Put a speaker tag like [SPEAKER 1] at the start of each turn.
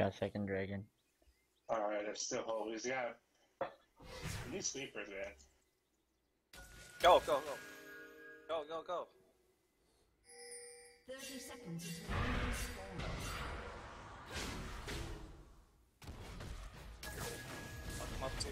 [SPEAKER 1] Got second dragon.
[SPEAKER 2] Alright, I still hold. He's got. We need sleepers, man.
[SPEAKER 3] Go, go, go. Go, go, go.
[SPEAKER 4] 30 seconds is Fuck him up, too.